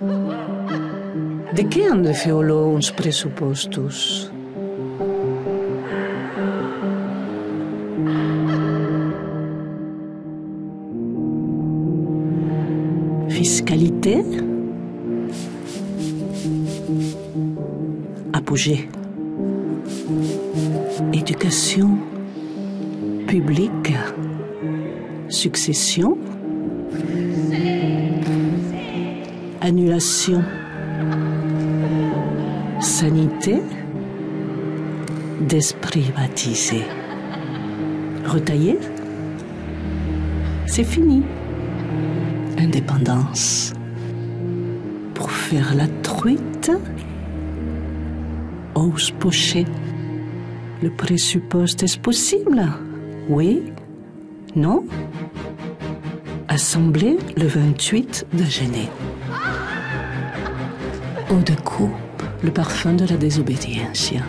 De que olor uns pressupostos? Fiscalité Apogée. Éducation publique. Succession. Annulation. Sanité. Desprivatiser. Retailler. C'est fini. Indépendance. Pour faire la truite, ose pocher. Le présupposte est possible? Oui Non Assemblée le 28 de Genève. Eau de coupe, le parfum de la coupe